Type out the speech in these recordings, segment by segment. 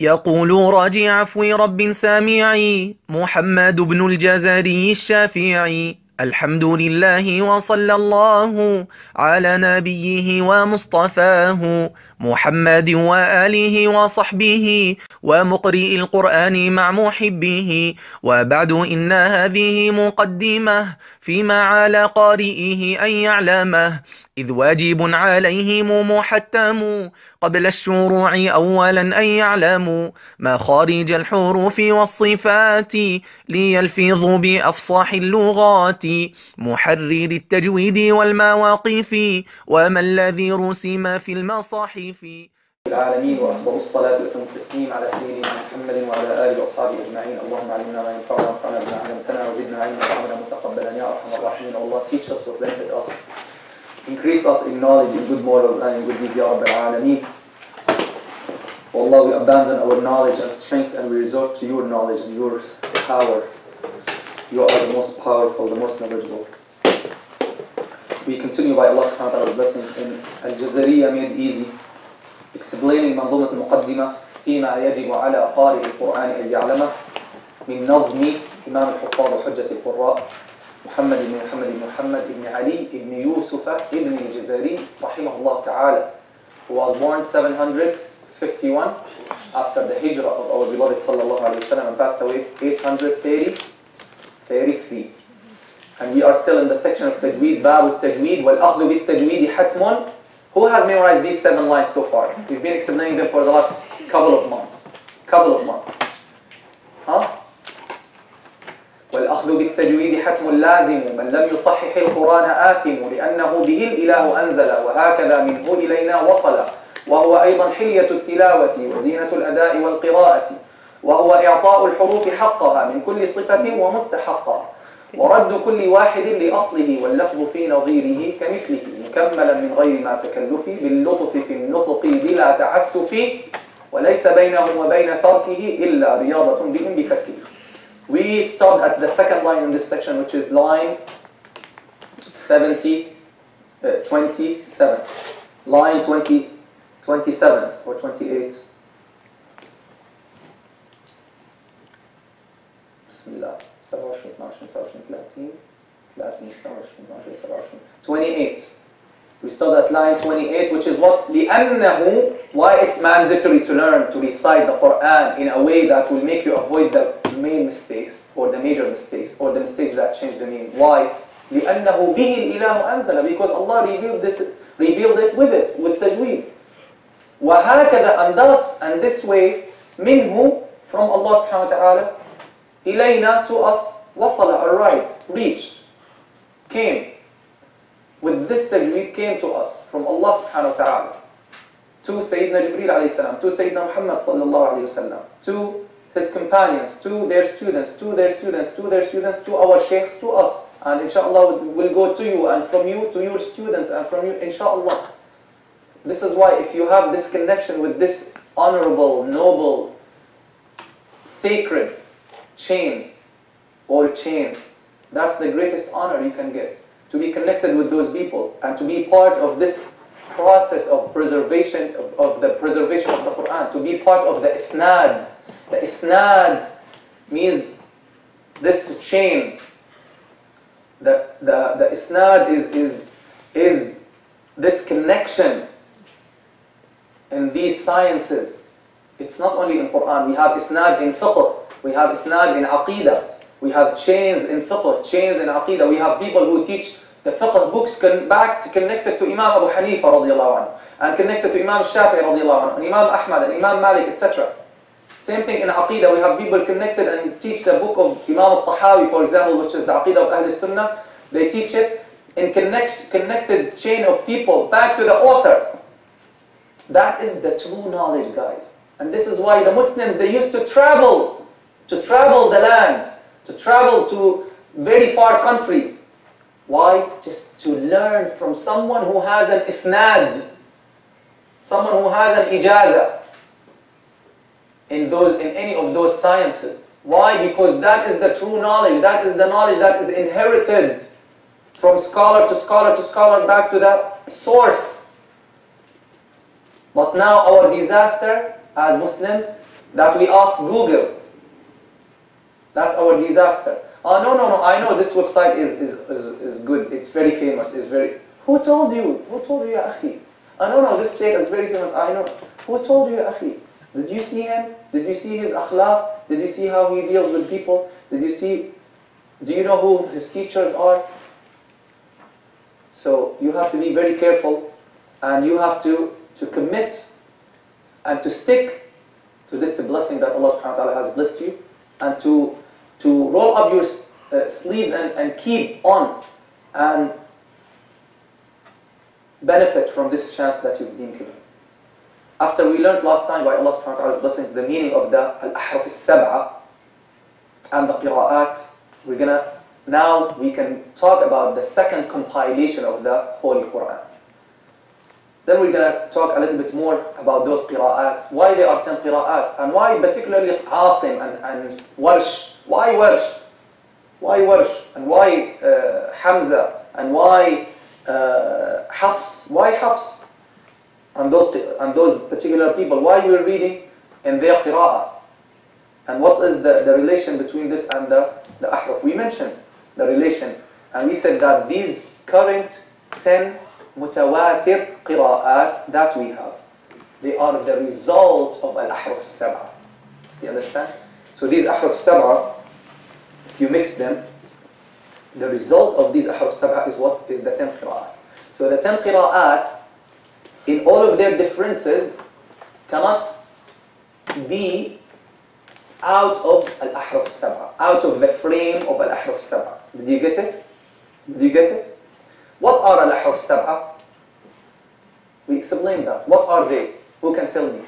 يقول راجي عفو رب سامعي محمد بن الجزري الشافعي. الحمد لله وصلى الله على نبيه ومصطفاه محمد وآله وصحبه ومقرئ القرآن مع محبه. وبعد إن هذه مقدمة فيما على قارئه أن يعلمه. إذ واجب عليهم محتم قبل الشروع أولا أن يعلموا مخارج الحروف والصفات ليلفظوا بأفصح اللغات محرر التجويد والمواقف وما الذي رسم في المصاحف. العالمين وأفضل الصلاة وأتم التسليم على سيدنا محمد وعلى آله وأصحابه أجمعين. اللهم علمنا ما ينفعنا وانفعنا بما علمتنا وزدنا علما وعملا متقبلا. يا أرحم الراحمين. Allah teach us what benefit us increase us in knowledge in good morals and in good deeds Ya Rabbil Alameen Allah we abandon our knowledge and strength and we resort to your knowledge and your power you are the most powerful the most knowledgeable we continue by Allah subhanahu wa ta'ala's blessings in Al-Jazariya made easy explaining منظومة المقدمة فيما يجب على قارئ القرآن أن يعلمه من نظم إمام الحفاظ وحجة القراء محمد بن محمد بن محمد بن علي بن يوسف بن الجزري رحمه الله تعالى who was born 751 after the hijrah of our beloved sallallahu alayhi wa sallam and passed away 830 33 and we are still in the section of tajweed باب التجويد والأخذ بالتجويد حتم Who has memorized these seven lines so far? We've been explaining them for the last couple of months. Couple of months. والأخذ بالتجويد حتم لازم من لم يصحح القرآن آثم لأنه به الإله أنزل وهكذا منه إلينا وصل وهو أيضا حلية التلاوة وزينة الأداء والقراءة وهو إعطاء الحروف حقها من كل صفة ومستحقها ورد كل واحد لأصله واللفظ في نظيره كمثله مكملا من غير ما تكلف باللطف في النطق بلا تعسف وليس بينهم وبين تركه إلا رياضة بهم بفكه. We stopped at the second line in this section which is line 70, uh, 27 line 20, 27 or 28 بسم الله 27 12 29 30 30 29 27 28 we start at line 28 which is what لأنه why it's mandatory to learn to recite the Quran in a way that will make you avoid the main mistakes or the major mistakes or the mistakes that change the meaning why لأنه به الإله أنزل because Allah revealed this revealed it with it with tajweed وهكذا and thus and this way منه from Allah subhanahu wa ta'ala إلينا to us وصل arrived reached came with this tajweed came to us from Allah subhanahu wa ta'ala to Sayyidina Jibreel alayhi salam to Sayyidina Muhammad sallallahu alayhi wasallam to his companions to their students to their students to their students to our sheikhs to us and inshallah will go to you and from you to your students and from you inshallah this is why if you have this connection with this honorable noble sacred chain or chains that's the greatest honor you can get to be connected with those people and to be part of this process of preservation of, of, the preservation of the Quran, to be part of the isnad. The isnad means this chain. The, the, the isnad is, is, is this connection in these sciences. It's not only in Quran. We have isnad in fiqh. We have isnad in aqidah. We have chains in fiqh, chains in aqidah. We have people who teach the fiqh books back to, connected to Imam Abu Hanifa radiallahu anhu, and connected to Imam Shafi'i radiallahu anhu, and Imam Ahmad, and Imam Malik, etc. Same thing in aqidah. We have people connected and teach the book of Imam al-Tahawi, for example, which is the aqidah of Ahl Sunnah. They teach it in connect, connected chain of people back to the author. That is the true knowledge, guys. And this is why the Muslims, they used to travel, to travel the lands, to travel to very far countries. Why? Just to learn from someone who has an isnad, someone who has an ijaza in those in any of those sciences. Why? Because that is the true knowledge. That is the knowledge that is inherited from scholar to scholar to scholar back to the source. But now our disaster as Muslims, that we ask Google. That's our disaster. Oh, no, no, no, I know this website is, is, is, is good, it's very famous, it's very... Who told you? Who told you, akhi? I don't know, this sheikh is very famous, I know. Who told you, akhi? Did you see him? Did you see his akhlaq? Did you see how he deals with people? Did you see... Do you know who his teachers are? So you have to be very careful and you have to, to commit and to stick to this blessing that Allah subhanahu wa ta'ala has blessed you and to, to roll up your uh, sleeves and, and keep on and benefit from this chance that you've been given. After we learned last time by Allah subhanahu wa ta'ala's blessings the meaning of the al-ahraf al-sab'a and the qira'at, we're gonna now we can talk about the second compilation of the Holy Quran. Then we're going to talk a little bit more about those qira'at, why there are 10 qira'at, and why particularly Asim and, and Warsh. Why Warsh? Why Warsh? And why uh, Hamza? And why uh, Hafs? Why Hafs? And those, and those particular people, why we're reading in their qira'ah? And what is the, the relation between this and the, the ahraf? We mentioned the relation. And we said that these current 10 mutawatir qira'at that we have, they are the result of al-ahraf sab'a. You understand? So these ahraf sab'a, if you mix them, the result of these ahraf sab'a is what? Is the 10 qira'at. So the 10 qira'at, in all of their differences, cannot be out of al-ahraf sab'a, out of the frame of al-ahraf sab'a. Did you get it? Did you get it? What are al-ahraf sab'a? We explain that. What are they? Who can tell me?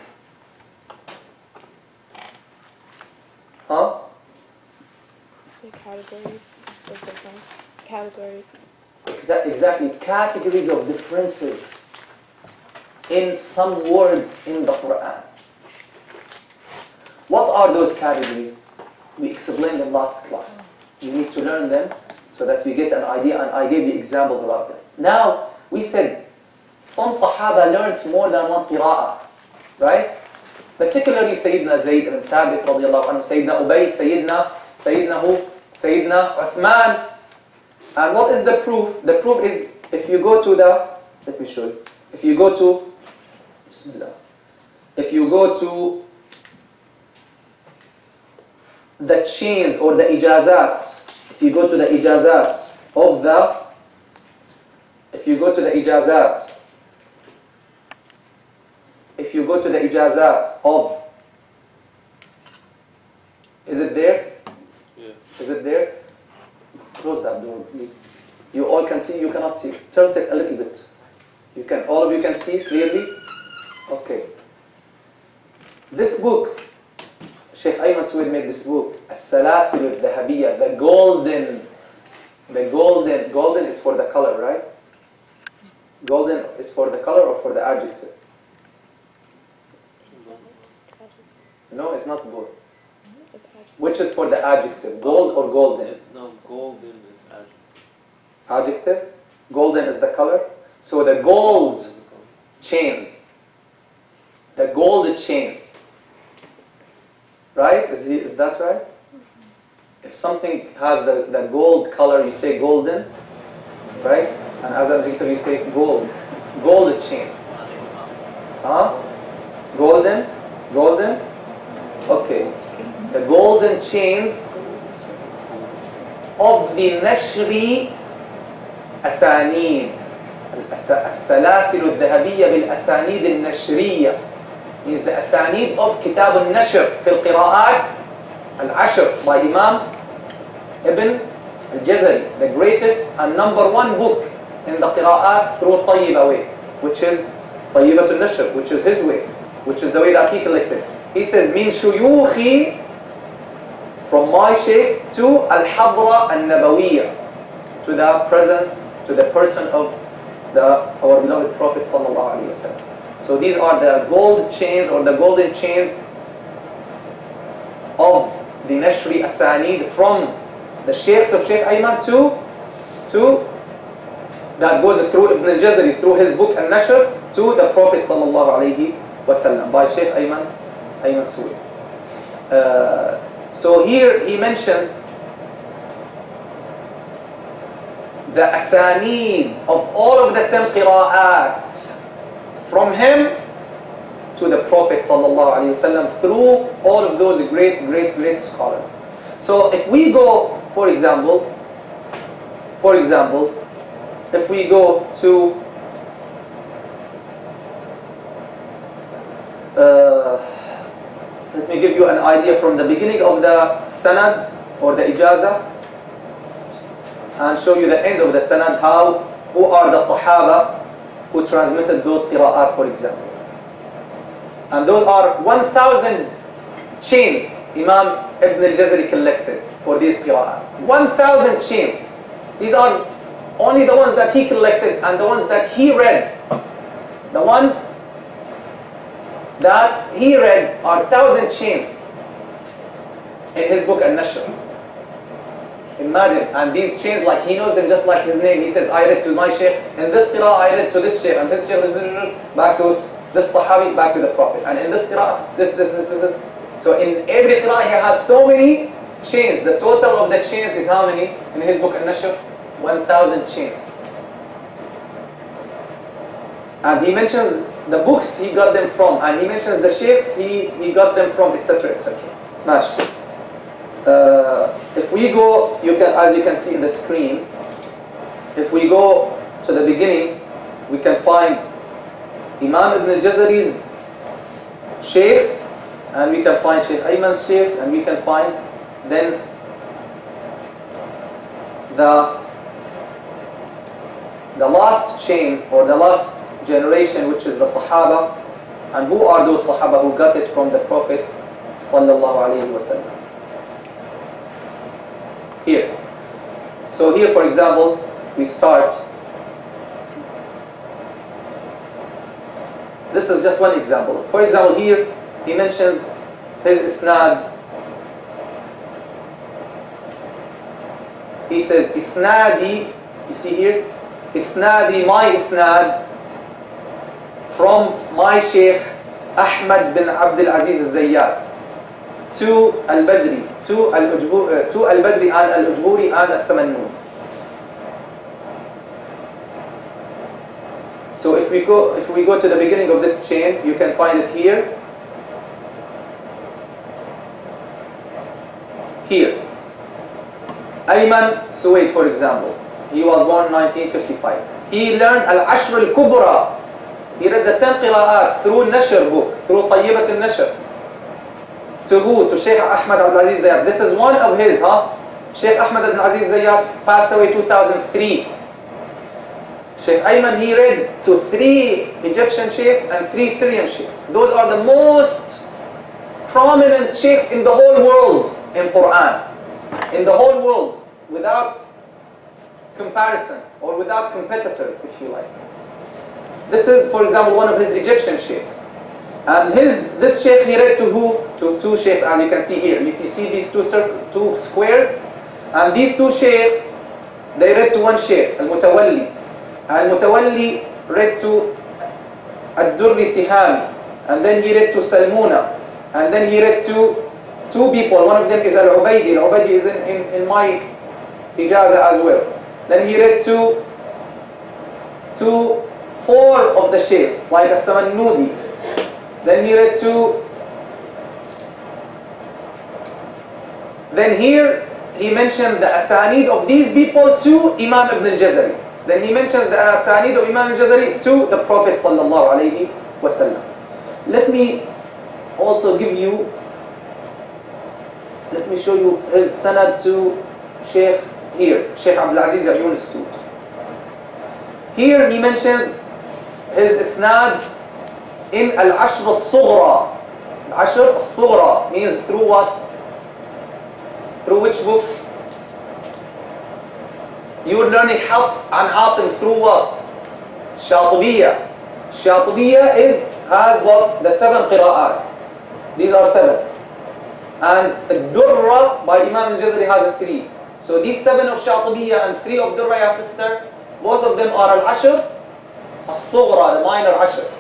Huh? The categories of different categories. Exa- exactly. Categories of differences in some words in the Quran. What are those categories? We explained in last class. You need to learn them so that you get an idea, and I gave you examples about them. Now, we said some Sahaba learned more than one qira'ah, right? Particularly Sayyidina Zayd ibn Thabit radiallahu Sayyidina Ubay, Sayyidina, Sayyidina who? Sayyidina Uthman. And what is the proof? The proof is if you go to the, let me show you. If you go to, Bismillah. If you go to the chains or the ijazat, if you go to the ijazat of the, if you go to the ijazat, if you go to the ijazat of, is it there? Yeah. Is it there? Close that door, please. You all can see, you cannot see. Tilt it a little bit. You can, all of you can see clearly? Okay. This book, Sheikh Ayman Suwaid made this book, As-Salasil al-Dhahabiyya, the golden, the golden, golden is for the color, right? Golden is for the color or for the adjective? No, it's not not- Which is for the adjective, gold or golden? No, golden is adjective. Adjective. Golden is the color. So the gold chains The gold chains. Right? Is, he, is that right? If something has the, the gold color, you say golden. Right? And as an adjective, you say gold. Gold chains. Huh? Golden? Golden? Okay. The golden chains of the nashri أسانيد الأس- السلاسل الذهبية بالأسانيد النشرية means the أسانيد of كتاب النشر في القراءات العشر by Imam Ibn al-Jazari the greatest and number one book in the قراءات through طيبة way which is طيبة النشر which is his way which is the way that he collected he says من شيوخي from my sheikhs to al-Hadra al-Nabawiyya to the presence, to the person of the, our beloved Prophet sallallahu alaihi wasallam. So these are the gold chains or the golden chains of the Nashri Asanid from the sheikhs of Sheikh Ayman to, to that goes through Ibn al-Jazari, through his book Al-Nashr to the Prophet sallallahu alaihi wasallam by Sheikh Ayman, Ayman Suwaid. Uh, so here he mentions the asanid of all of the ten qira'at from him to the Prophet wasallam through all of those great, great, great scholars. So if we go, for example, for example, if we go to uh, let me give you an idea from the beginning of the sanad or the ijaza and show you the end of the sanad how who are the sahaba who transmitted those qira'at for example. And those are 1000 chains Imam Ibn al-Jazari collected for these qira'at. 1000 chains. These are only the ones that he collected and the ones that he read. The ones that he read are thousand chains in his book An-Nashr. Imagine, and these chains, like he knows them just like his name. He says, I read to my shaykh, and this qira'ah I read to this shaykh, and this this is back to this sahabi, back to the Prophet. And in this qira'ah, this, this, this, this, this. So in every qira'ah, he has so many chains. The total of the chains is how many? In his book An-Nashr, 1,000 chains. And he mentions the books he got them from, and he mentions the sheikhs he, he got them from, etc. etc. Mash. Uh, if we go, you can, as you can see in the screen, if we go to the beginning, we can find Imam Ibn al-Jazari's sheikhs, and we can find Sheikh Ayman's sheikhs, and we can find then the the last chain or the last generation which is the Sahaba. And who are those Sahaba who got it from the Prophet sallallahu alaihi wasallam here. So here for example we start. This is just one example. For example here he mentions his isnad. He says isnadi you see here isnadi my isnad from my Sheikh Ahmad bin Abdul Aziz al-Zayyat to Al-Badri, to Al-Ujbu- uh, to Al-Badri and Al-Ujburi and Al-Samanud. So if we go if we go to the beginning of this chain, you can find it here. Here. Ayman Suwaid, for example. He was born in 1955. He learned Al-Ashr al-Kubra he read the 10 qira'at through Nashr book, through Tayyibat al-Nashr. To who? To Sheikh Ahmad Abdul Aziz Zayyat. This is one of his, huh? Sheikh Ahmad Abdul Aziz Zayyat passed away 2003. Sheikh Ayman, he read to three Egyptian sheikhs and three Syrian sheikhs. Those are the most prominent sheikhs in the whole world in Quran. In the whole world, without comparison or without competitors, if you like. This is, for example, one of his Egyptian sheikhs. And his this sheikh he read to who? To two sheikhs, as you can see here. You can see these two two squares, and these two sheikhs they read to one sheikh, Al-Mutawalli. Al-Mutawalli read to Ad-Durri Tihami, and then he read to Salmuna, and then he read to two people. One of them is Al-Ubaydi. Al-Ubaydi is in, in, in my ijaza as well. Then he read to to four of the sheikhs, like As-Samannudi. Then he read to Then here he mentioned the asanid of these people to Imam Ibn al-Jazari. Then he mentions the asanid of Imam al-Jazari to the Prophet sallallahu alaihi wasallam. Let me also give you, let me show you his sanad to Sheikh here, Sheikh Abdul Aziz al-Sood. Here he mentions his isnad in al-ashr al-sughra. Al-ashr al-sughra means through what? Through which book? You are learning Hafs and Asim through what? Shatibiyya. Shatibiyya is, has what? The seven qira'at. These are seven. And Durra by Imam al-Jazari has three. So these seven of Shatibiyya and three of Durra, sister, both of them are al-ashr, al-sughra, the minor ashr.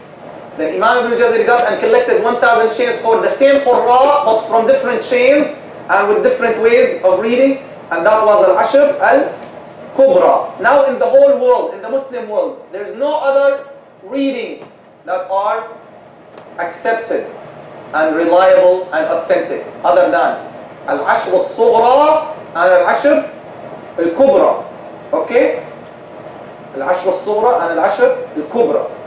Then Imam Ibn Jazari got and collected 1,000 chains for the same Qurra, but from different chains and with different ways of reading. And that was Al-Ashr Al-Kubra. Now in the whole world, in the Muslim world, there's no other readings that are accepted and reliable and authentic other than Al-Ashr Al-Sughra and Al-Ashr Al-Kubra. Okay? Al-Ashr Al-Sughra and Al-Ashr Al-Kubra.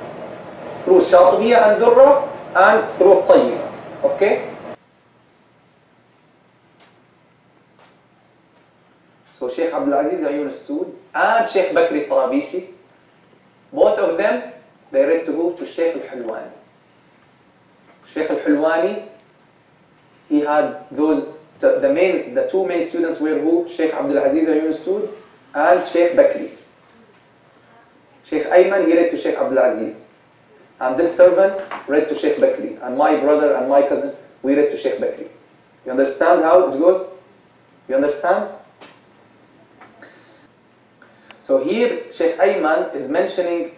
Through Shatibiya and Durra and through Tayyiba. Okay? So Sheikh Abdul Aziz Ayun Sood and Sheikh Bakri Tarabishi, both of them, they read to who? To Sheikh Al-Hulwani. Sheikh Al-Hulwani, he had those, the, main, the two main students were who? Sheikh Abdul Aziz Ayun Sood and Sheikh Bakri. Sheikh Ayman, he read to Sheikh Abdul. And this servant read to Sheikh Bakri. And my brother and my cousin, we read to Sheikh Bakri. You understand how it goes? You understand? So here Sheikh Ayman is mentioning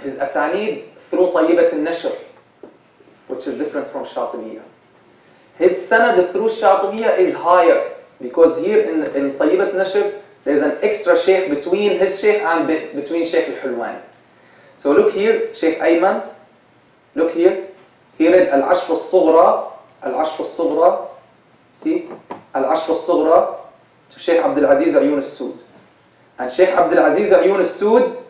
his asanid through Tayyibat al-Nashr, which is different from Shatibiyya. His sanad through Shatibiyya is higher because here in, in Tayyibat al-Nashr there's an extra sheikh between his sheikh and be, between Sheikh al-Hulwani. So look here, Sheikh Ayman, look here, he read Al-Ashr al-Sughra, Al-Ashr al-Sughra, see, Al-Ashr al-Sughra to Sheikh Abdul Aziz Ayun al-Sood. And Sheikh Abdul Aziz Ayun al-Sood,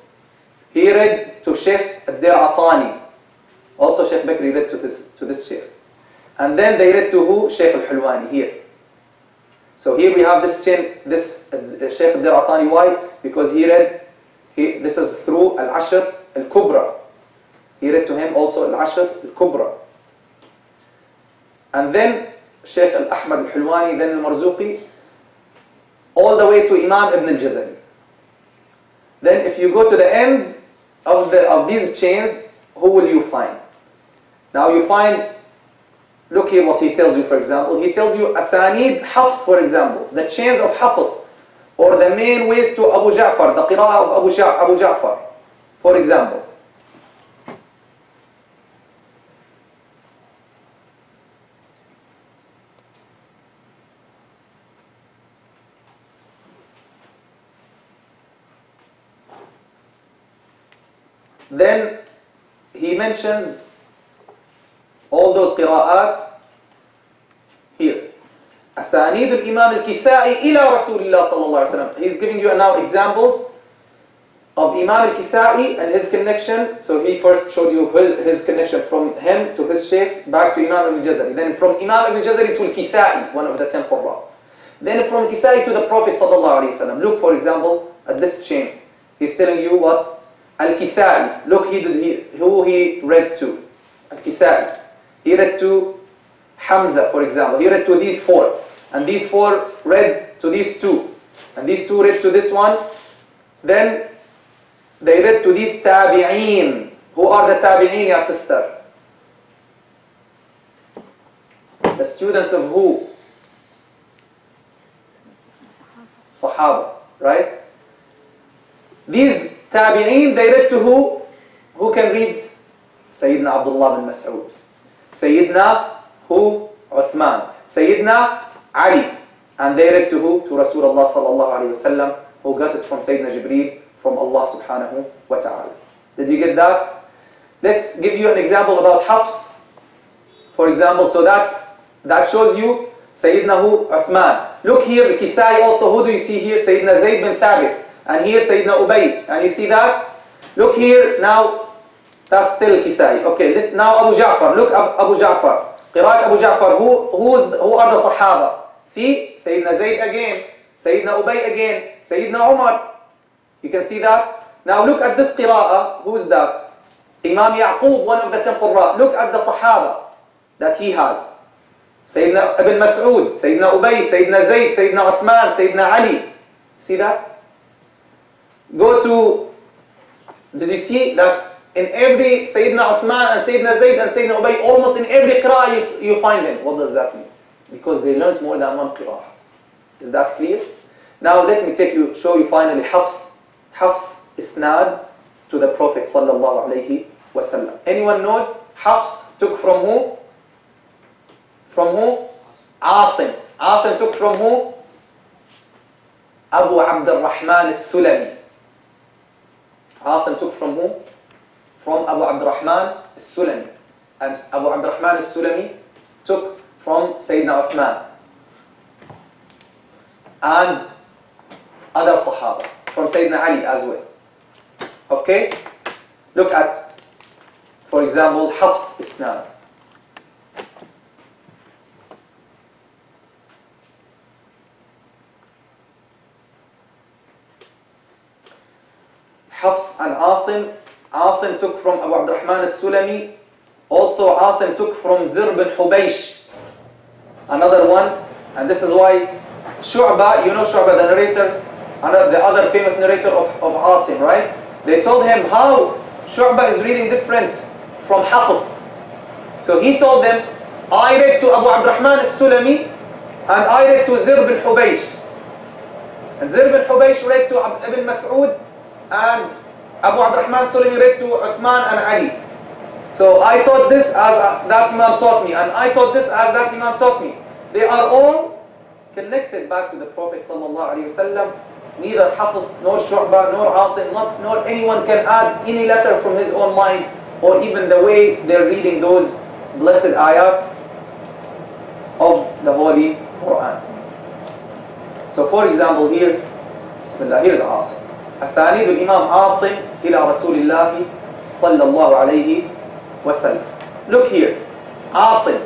he read to Sheikh Ad-Dir Atani. Also Sheikh Bakri read to this, to this Sheikh. And then they read to who? Sheikh al-Hulwani here. So here we have this chain, this uh, Sheikh Ad-Dir Atani. Why? Because he read, he, this is through Al-Ashr Al-Kubra. He read to him also Al-Ashr Al-Kubra. And then Sheikh Al-Ahmad Al-Hulwani, then Al-Marzuqi, all the way to Imam Ibn Al-Jazari. Then if you go to the end of, the, of these chains, who will you find? Now you find, look here what he tells you for example. He tells you Asanid Hafs for example, the chains of Hafs, or the main ways to Abu Ja'far, the Qira'ah of Abu, ja Abu Ja'far, for example. Then he mentions all those qira'at here. أسانيد الإمام الكسائي إلى رسول الله صلى الله عليه وسلم. He's giving you now examples of Imam al-Kisai and his connection. So he first showed you his connection from him to his sheikhs back to Imam al-Jazari. Then from Imam al-Jazari to al-Kisai, one of the ten Qurra. Then from Kisai to the Prophet sallallahu. Look for example at this chain. He's telling you what Al-Kisai. Look he did he, who he read to. Al-Kisai. He read to Hamza, for example. He read to these four. And these four read to these two. And these two read to this one. Then they read to these tabi'een. Who are the tabi'een, ya sister? The students of who? Sahaba, right? These tabi'een, they read to who? Who can read? Sayyidina Abdullah bin Mas'ud. Sayyidina who? Uthman. Sayyidina Ali. And they read to who? To Rasulullah sallallahu alayhi wasallam who got it from Sayyidina Jibreel from Allah subhanahu wa ta'ala. Did you get that? Let's give you an example about Hafs. For example, so that, that shows you Sayyidina? Uthman. Look here, Kisai also, who do you see here? Sayyidina Zayd bin Thabit. And here Sayyidina Ubay. And you see that? Look here, now, that's still Kisai. Okay, now Abu Ja'far. Look, Abu Ja'far. Qira'at Abu Ja'far. Who, who's, who are the Sahaba? See, Sayyidina Zayd again. Sayyidina Ubay again. Sayyidina Umar. You can see that? Now look at this qira'ah. Who's that? Imam Yaqub, one of the ten qurra. Look at the Sahaba that he has. Sayyidina Ibn Mas'ud, Sayyidina Ubay, Sayyidina Zayd, Sayyidina Uthman, Sayyidina Ali. See that? Go to, did you see that in every Sayyidina Uthman and Sayyidina Zayd and Sayyidina Ubay, almost in every qira'ah you, you find them. What does that mean? Because they learned more than one qira'ah. Is that clear? Now let me take you, show you finally Hafs, Hafs isnad to the Prophet sallallahu alayhi wasallam. Anyone knows? Hafs took from who? From who? Asim. Asim took from who? Abu Abd al-Rahman al-Sulami. Asim took from who? From Abu Abd al-Rahman al-Sulami. And Abu Abd al-Rahman al-Sulami took from Sayyidina Uthman. And other Sahaba. From Sayyidina Ali as well. Okay? Look at, for example, Hafs Isnad. Hafs and Asim. Asim took from Abu Abdurrahman al-Sulami. Also Asim took from Zir bin Hubaysh. Another one. And this is why Shu'ba, you know Shu'ba the narrator, the other famous narrator of, of Asim, right? They told him how Shu'ba is reading different from Hafs. So he told them, I read to Abu Abdurrahman al-Sulami and I read to Zir bin Hubaysh. And Zir bin Hubaysh read to Ibn Mas'ud and Abu Abdurrahman al-Sulami read to Uthman and Ali. So I taught this as that Imam taught me and I taught this as that Imam taught me. They are all connected back to the Prophet sallallahu alaihi wasallam. Neither Hafs nor Shu'bah nor Asim, not, nor anyone can add any letter from his own mind or even the way they're reading those blessed ayat of the Holy Quran. So for example here, Bismillah, here's Asim. أسانيد الإمام عاصم إلى رسول الله صلى الله عليه وسلم. Look here, Asim.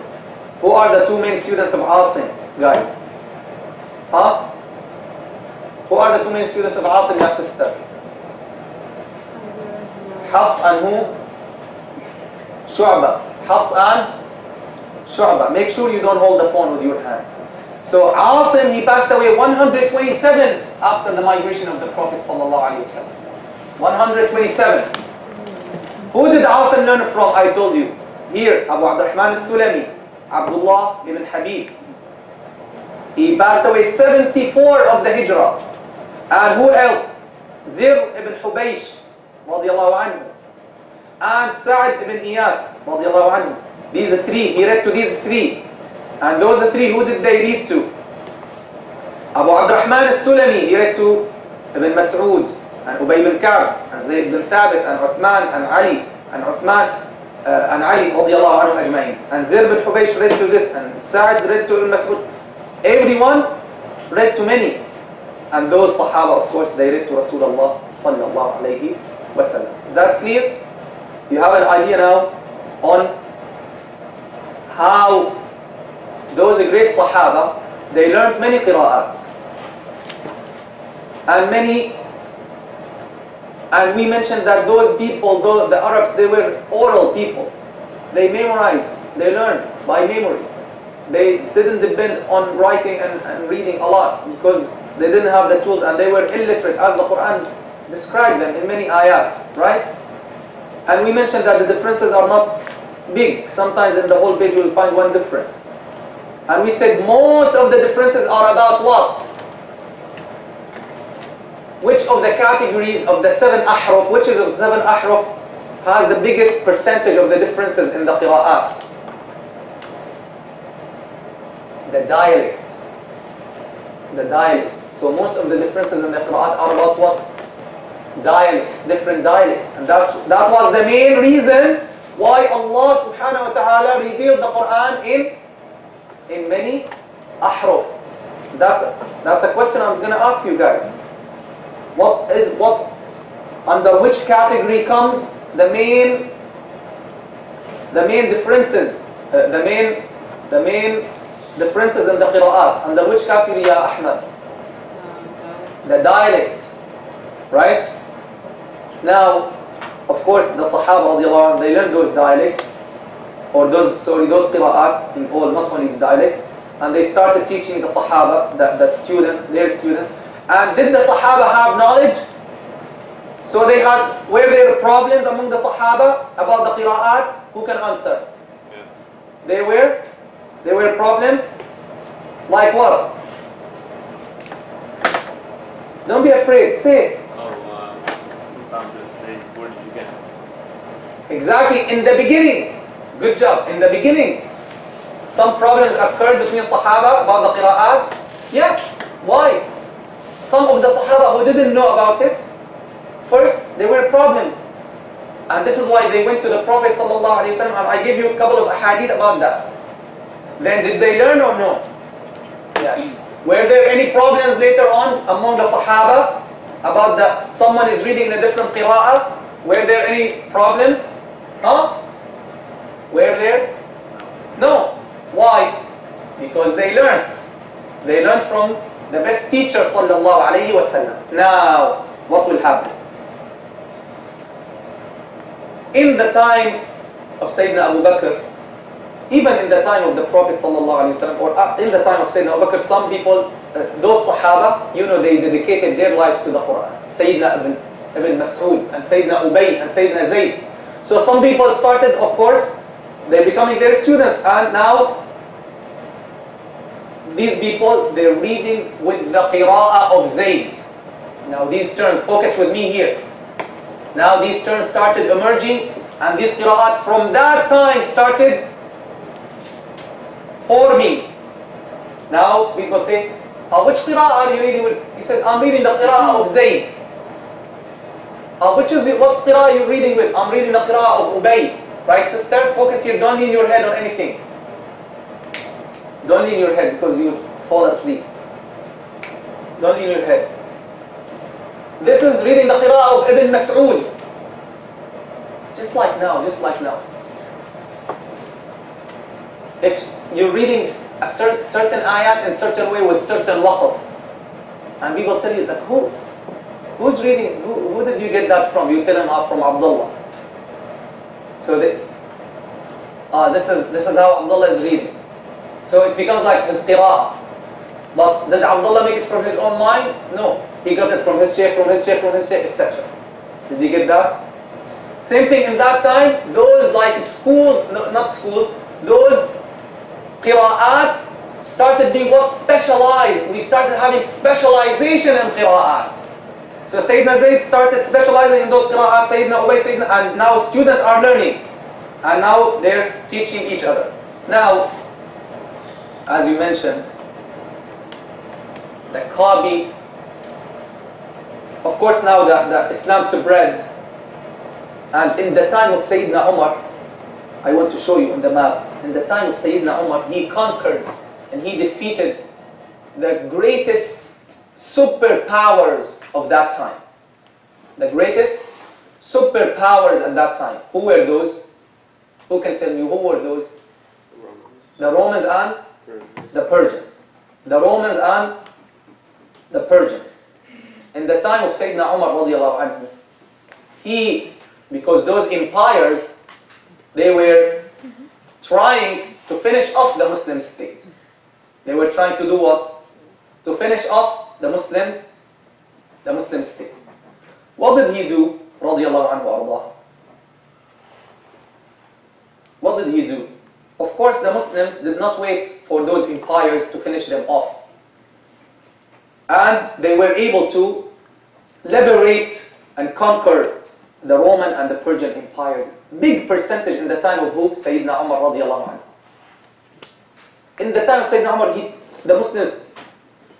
Who are the two main students of Asim, guys? Huh? Who are the two main students of Asim, your sister? Hafs and who? Shu'ba. Hafs and Shu'ba. Make sure you don't hold the phone with your hand. So Asim, he passed away 127 after the migration of the Prophet sallallahu alaihi wasallam. 127. Who did Asim learn from? I told you. Here, Abu Abdurrahman al-Sulami, Abdullah ibn Habib. He passed away 74 of the Hijrah. And who else? Zir ibn Hubaysh, radiallahu anhu. And Sa'd ibn Iyas, radiallahu anhu. These are three. He read to these three. And those three, who did they read to? Abu Abdurrahman al-Sulami, he read to Ibn Mas'ud, and Ubay ibn Ka'b, and Zayd ibn Thabit, and Uthman, and Ali, and Uthman, uh, and Ali, radiallahu anhu ajma'in. And Zir ibn Hubaysh read to this, and Sa'd read to Ibn Mas'ud. Everyone read to many. And those Sahaba, of course, they read to Rasulullah sallallahu alayhi wasallam. Is that clear? You have an idea now on how those great Sahaba, they learned many qira'at. And many, and we mentioned that those people, though the Arabs, they were oral people. They memorized, they learned by memory. They didn't depend on writing and, and reading a lot because they didn't have the tools and they were illiterate as the Quran described them in many ayat, right? And we mentioned that the differences are not big. Sometimes in the whole page you will find one difference. And we said most of the differences are about what? Which of the categories of the seven ahruf, which is of the seven ahruf has the biggest percentage of the differences in the qira'at? The dialects. The dialects. So most of the differences in the Qur'an are about what? Dialects, different dialects. And that's, that was the main reason why Allah subhanahu wa ta'ala revealed the Quran in in many ahruf. That's that's a question I'm gonna ask you guys. What is what under which category comes the main the main differences, uh, the main the main differences in the qira'at? Under which category, ya Ahmad? The dialects, right? Now, of course, the Sahaba radiallahu they learned those dialects or those sorry those qira'at in all not only the dialects and they started teaching the sahaba the, the students their students and did the sahaba have knowledge? So they had were there problems among the sahaba about the qira'at? Who can answer? Yeah. there were there were problems? Like what don't be afraid say it. Oh, uh, sometimes they say, where did you get this? Exactly, in the beginning. Good job. In the beginning, some problems occurred between Sahaba about the qira'at. Yes. Why? Some of the Sahaba who didn't know about it, first, there were problems. And this is why they went to the Prophet ﷺ and I give you a couple of hadith about that. Then did they learn or no? Yes. Were there any problems later on among the Sahaba about that someone is reading in a different qira'ah? Were there any problems? Huh? Were there? No. Why? Because they learned. They learned from the best teacher sallallahu alayhi wasallam. Now, what will happen? In the time of Sayyidina Abu Bakr, even in the time of the Prophet wasallam, or uh, in the time of Sayyidina Abu Bakr, some people, uh, those Sahaba, you know, they dedicated their lives to the Quran. Sayyidina Ibn, Ibn Mas'ud, and Sayyidina Ubay, and Sayyidina Zayd. So some people started, of course, they're becoming their students, and now these people, they're reading with the qira'ah of Zayd. Now these terms, focus with me here. Now these terms started emerging, and this qira'at from that time started forming. Now people say, uh, which qira'ah are you reading with? He said, I'm reading the qira'ah of Zayd. Uh, which is it? What's qira'ah you're reading with? I'm reading the qira'ah of Ubay. Right, sister? Focus here. Don't lean your head on anything. Don't lean your head because you'll fall asleep. Don't lean your head. This is reading the qira'ah of Ibn Mas'ud. Just like now, just like now. If you're reading a cer certain ayat in certain way with certain waqf, and people tell you that who, who's reading, who, who did you get that from? You tell them, ah, from Abdullah. So they, ah, this is this is how Abdullah is reading. So it becomes like his qira'ah. But did Abdullah make it from his own mind? No. He got it from his sheikh, from his sheikh, from his sheikh, etc. Did you get that? Same thing in that time, those like schools, no, not schools, those qira'at started being what? Specialized. We started having specialization in qira'at. So Sayyidina Zayd started specializing in those qira'at, Sayyidina Ubay, Sayyidina, and now students are learning. And now they're teaching each other. Now, as you mentioned, the Qabi, of course now the, the Islam spread, and in the time of Sayyidina Umar, I want to show you on the map, in the time of Sayyidina Umar, he conquered and he defeated the greatest superpowers of that time. The greatest superpowers at that time. Who were those? Who can tell me who were those? The Romans and the Persians. The Romans and the Persians. In the time of Sayyidina Umar he, because those empires, they were trying to finish off the Muslim state. They were trying to do what? To finish off the Muslim, the Muslim state. What did he do? Radiallahu anhu ardah. What did he do? Of course, the Muslims did not wait for those empires to finish them off. And they were able to liberate and conquer the Roman and the Persian empires. Big percentage in the time of who? Sayyidina Umar radiallahu anhu. In the time of Sayyidina Umar, he, the Muslims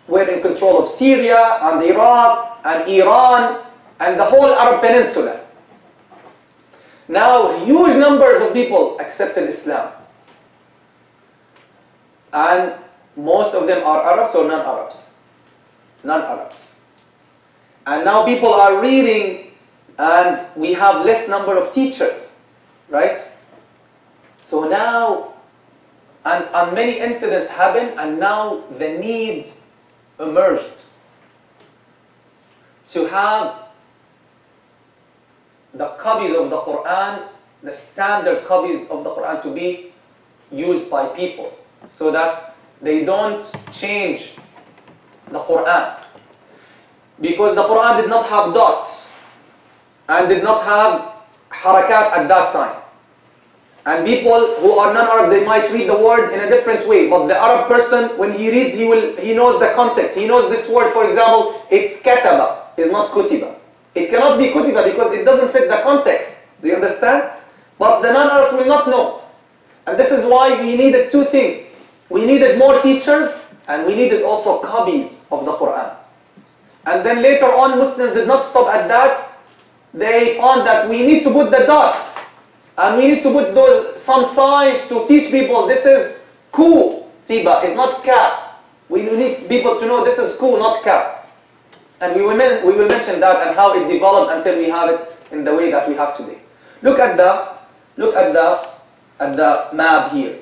were in control of Syria and Iraq and Iran and the whole Arab Peninsula. Now, huge numbers of people accepted Islam. And most of them are Arabs or non-Arabs? Non-Arabs. And now people are reading and we have less number of teachers, right? So now, and, and many incidents happen and now the need emerged to have the copies of the Quran, the standard copies of the Quran to be used by people so that they don't change the Quran. Because the Quran did not have dots and did not have harakat at that time. And people who are non-Arabs, they might read the word in a different way. But the Arab person, when he reads, he will he knows the context. He knows this word, for example, it's kataba, is not kutiba. It cannot be kutiba because it doesn't fit the context. Do you understand? But the non-Arabs will not know. And this is why we needed two things. We needed more teachers and we needed also copies of the Quran. And then later on, Muslims did not stop at that. They found that we need to put the dots and we need to put those some signs to teach people this is ku tiba, it's not ka. We need people to know this is ku, not ka. And we will, we will mention that and how it developed until we have it in the way that we have today. Look at the look at the at the map here.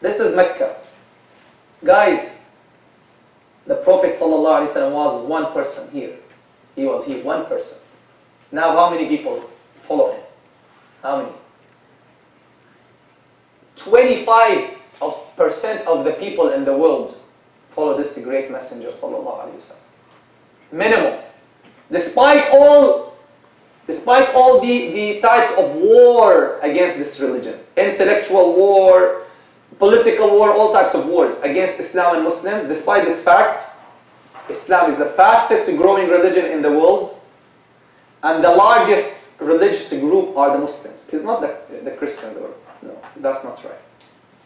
This is Mecca. Guys, the Prophet ﷺ was one person here. He was here, one person. Now how many people follow him? How many? 25% of the people in the world follow this great messenger wasallam. Minimum. Despite all despite all the, the types of war against this religion, intellectual war, political war, all types of wars against Islam and Muslims, despite this fact, Islam is the fastest growing religion in the world and the largest religious group are the Muslims. It's not the, the Christians or no, that's not right.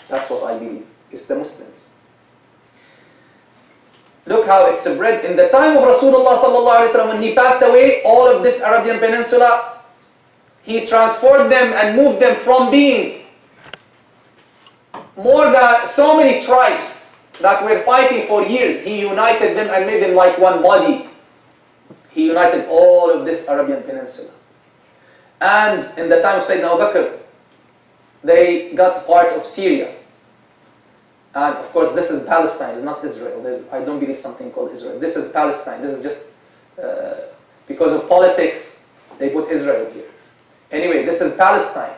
That's what I believe. It's the Muslims. Look how it's spread. In the time of Rasulullah sallallahu alaihi wasallam, when he passed away, all of this Arabian Peninsula, he transformed them and moved them from being more than so many tribes that were fighting for years. He united them and made them like one body. He united all of this Arabian Peninsula. And in the time of Sayyidina Abu Bakr, they got part of Syria. And of course, this is Palestine, it's not Israel. There's, I don't believe something called Israel. This is Palestine. This is just uh, because of politics, they put Israel here. Anyway, this is Palestine.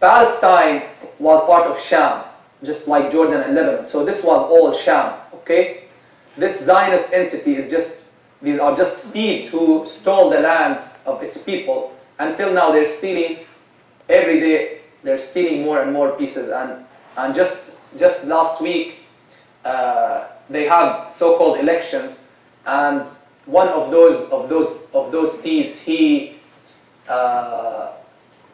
Palestine was part of Sham, just like Jordan and Lebanon. So this was all Sham, okay? This Zionist entity is just, these are just thieves who stole the lands of its people. Until now, they're stealing, every day, they're stealing more and more pieces. And, and just, just last week, uh, they had so-called elections, and one of those, of those, of those thieves, he, uh,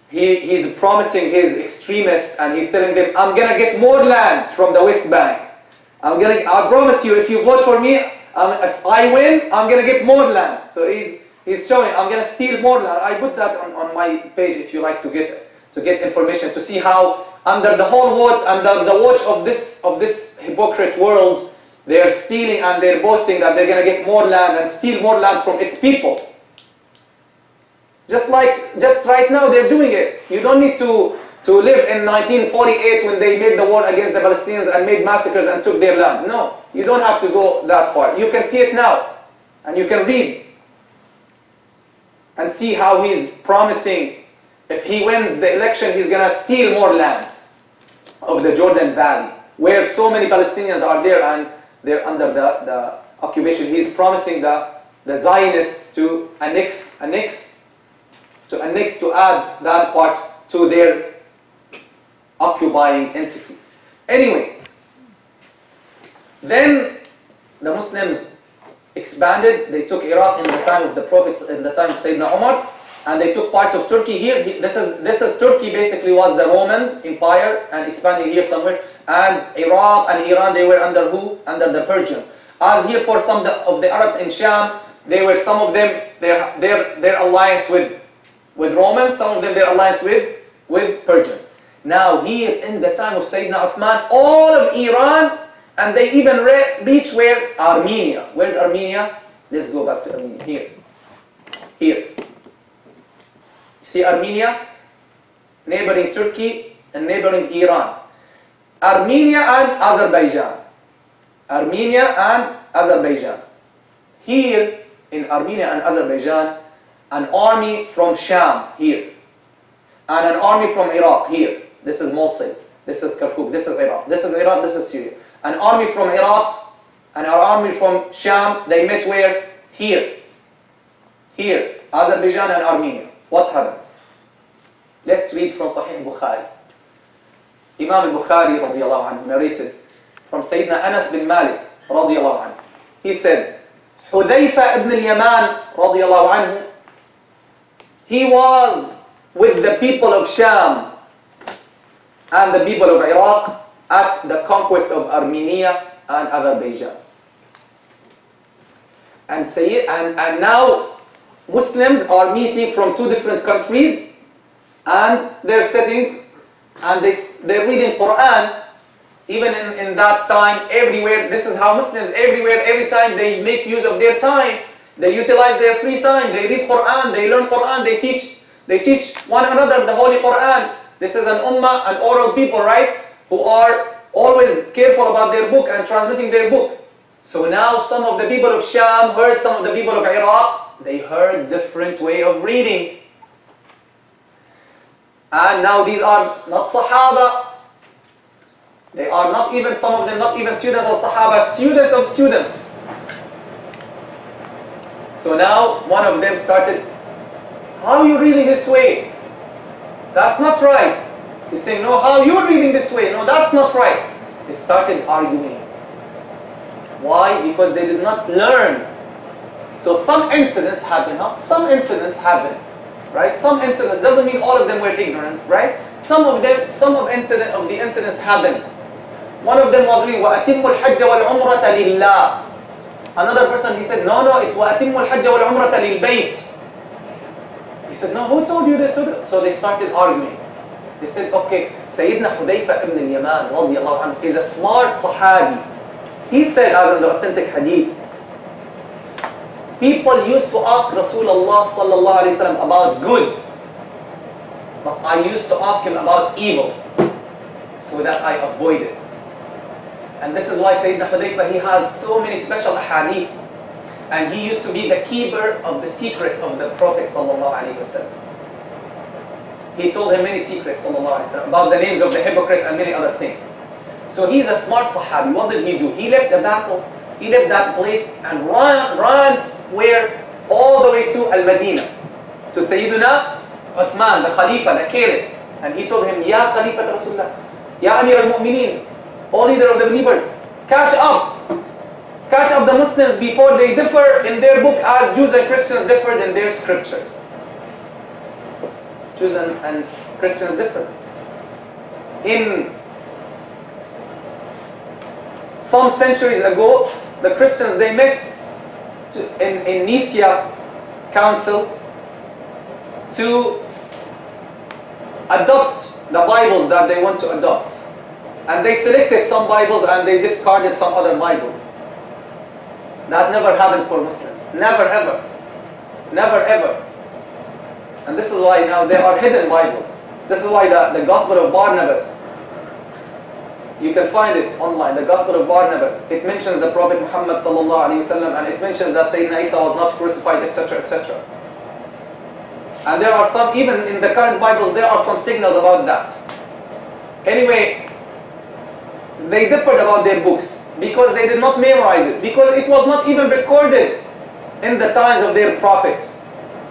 he, he's promising his extremists and he's telling them, I'm gonna get more land from the West Bank. I'm gonna, I promise you, if you vote for me, um, if I win, I'm gonna get more land. So he's, he's showing, I'm gonna steal more land. I put that on, on my page if you like to get, to get information, to see how under the whole watch, under the watch of this, of this hypocrite world, they are stealing and they're boasting that they're gonna get more land and steal more land from its people. Just like, just right now they're doing it. You don't need to, to live in 1948 when they made the war against the Palestinians and made massacres and took their land. No, you don't have to go that far. You can see it now. And you can read and see how he's promising if he wins the election, he's going to steal more land of the Jordan Valley, where so many Palestinians are there and they're under the, the occupation. He's promising the, the Zionists to annex, annex to annex to add that part to their occupying entity. Anyway, then the Muslims expanded. They took Iraq in the time of the Prophet, in the time of Sayyidina Umar, and they took parts of Turkey here. This is this is Turkey basically was the Roman Empire and expanding here somewhere. And Iraq and Iran they were under who? Under the Persians. As here for some of the Arabs in Sham, they were some of them their their their alliance with with Romans, some of them their alliance with with Persians. Now here in the time of Sayyidina Uthman, all of Iran and they even re- reach where Armenia. Where's Armenia? Let's go back to Armenia. Here, here. See Armenia, neighboring Turkey and neighboring Iran. Armenia and Azerbaijan. Armenia and Azerbaijan. Here in Armenia and Azerbaijan, an army from Sham here, and an army from Iraq here. This is Mosul. This is Kirkuk. This is Iraq. This is Iraq. This is Syria. An army from Iraq and an army from Sham. They met where? Here. Here, Azerbaijan and Armenia. What's happened? Let's read from Sahih Bukhari. Imam al-Bukhari anhu narrated from Sayyidina Anas bin Malik radiallahu. He said, Hudayfa ibn al-Yaman radiallahu he was with the people of Sham and the people of Iraq at the conquest of Armenia and Azerbaijan. And say and, and now Muslims are meeting from two different countries and they're sitting and they, they're reading Quran even in, in that time everywhere this is how Muslims everywhere every time they make use of their time they utilize their free time they read Quran they learn Quran they teach they teach one another the Holy Quran this is an ummah an oral people right who are always careful about their book and transmitting their book so now some of the people of Sham heard some of the people of Iraq they heard different way of reading and now these are not Sahaba. They are not even, some of them, not even students of Sahaba, students of students. So now one of them started, how are you reading this way? That's not right. He's saying, no, how you're reading this way? No, that's not right. They started arguing. Why? Because they did not learn. So some incidents happen, huh? Some incidents happen right? Some incident doesn't mean all of them were ignorant, right? Some of them, some of incident of the incidents happened. One of them was reading وَأَتِمُّ الْحَجَّ وَالْعُمْرَةَ لِلَّهِ Another person, he said, no, no, it's وَأَتِمُّ الْحَجَّ وَالْعُمْرَةَ لِلْبَيْتِ he said, no, who told you this? So they started arguing. They said, okay, Sayyidina Hudayfa ibn al-Yaman anhu is a smart Sahabi. He said, as in the authentic hadith, people used to ask Rasulullah sallallahu alaihi wasallam about good, but I used to ask him about evil, so that I avoid it. And this is why Sayyidina Hudayfa, he has so many special hadith, and he used to be the keeper of the secrets of the Prophet. He told him many secrets about the names of the hypocrites and many other things. So he's a smart Sahabi. What did he do? He left the battle, he left that place and ran, ran where? All the way to Al-Madinah, to Sayyidina Uthman, the Khalifa, the Caliph. And he told him, Ya Khalifa Rasulullah, Ya Amir al-Mu'mineen, O leader of the believers, catch up. Catch up the Muslims before they differ in their book as Jews and Christians differed in their scriptures. Jews and, and Christians differ. In some centuries ago, the Christians, they met to, in, in Nicaea Council to adopt the Bibles that they want to adopt. And they selected some Bibles and they discarded some other Bibles. That never happened for Muslims. Never ever. Never ever. And this is why now there are hidden Bibles. This is why the, the Gospel of Barnabas, you can find it online, the Gospel of Barnabas. It mentions the Prophet Muhammad wasallam and it mentions that Sayyidina Isa was not crucified, etc., etc. And there are some, even in the current Bibles, there are some signals about that. Anyway, they differed about their books because they did not memorize it, because it was not even recorded in the times of their prophets.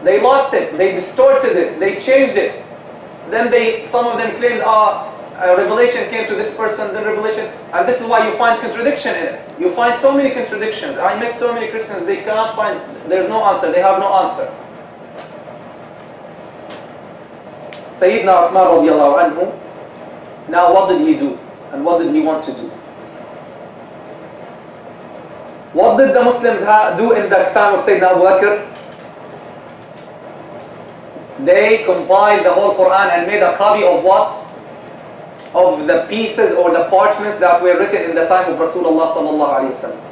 They lost it, they distorted it, they changed it. Then they, some of them claimed, ah, a revelation came to this person, then revelation, and this is why you find contradiction in it. You find so many contradictions. I met so many Christians, they cannot find, there's no answer, they have no answer. Sayyidina Uthman radiallahu anhu, now what did he do? And what did he want to do? What did the Muslims do in the time of Sayyidina Abu Bakr? They compiled the whole Quran and made a copy of what? Of the pieces or the parchments that were written in the time of Rasulullah.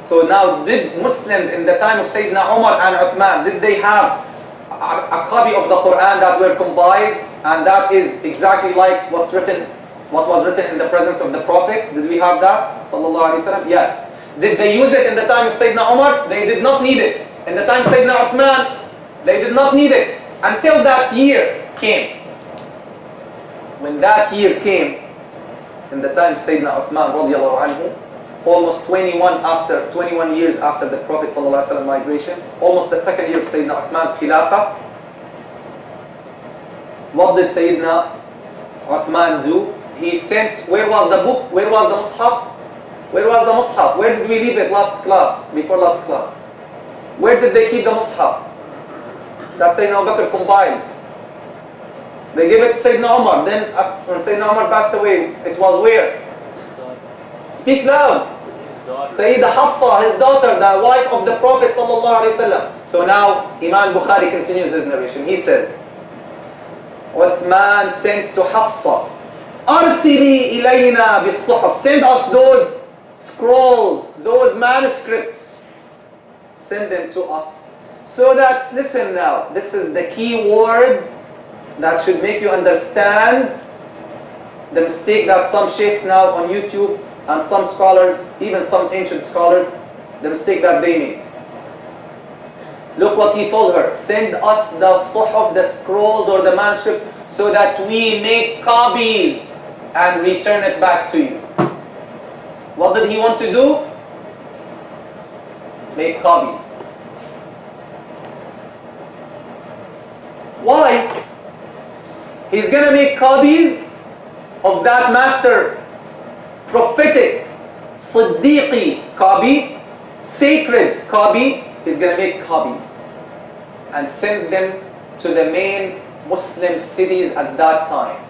So now, did Muslims in the time of Sayyidina Umar and Uthman, did they have a, a copy of the Quran that were compiled and that is exactly like what's written, what was written in the presence of the Prophet? Did we have that? Sallallahu alaihi wasallam. Yes. Did they use it in the time of Sayyidina Umar? They did not need it. In the time of Sayyidina Uthman, they did not need it until that year came. When that year came, in the time of Sayyidina Uthman radiallahu almost 21 after 21 years after the Prophet wasallam migration, almost the second year of Sayyidina Uthman's Khilafah, what did Sayyidina Uthman do? He sent, where was the book? Where was the Mus'haf? Where was the Mus'haf? Where did we leave it last class, before last class? Where did they keep the Mus'haf? That Sayyidina Abu Bakr compiled. They gave it to Sayyidina Umar. Then when Sayyidina Umar passed away, it was where? Speak loud. Sayyida Hafsa, his daughter, the wife of the Prophet. So now Imam Bukhari continues his narration. He says, Uthman sent to Hafsa, Arsili ilayna. Send us those scrolls, those manuscripts. Send them to us. So that, listen now, this is the key word that should make you understand the mistake that some sheikhs now on YouTube and some scholars, even some ancient scholars, the mistake that they made. Look what he told her. Send us the suhuf, the scrolls or the manuscripts so that we make copies and return it back to you. What did he want to do? Make copies. Why? He's gonna make copies of that master prophetic Siddiqi copy, sacred copy, he's gonna make copies and send them to the main Muslim cities at that time.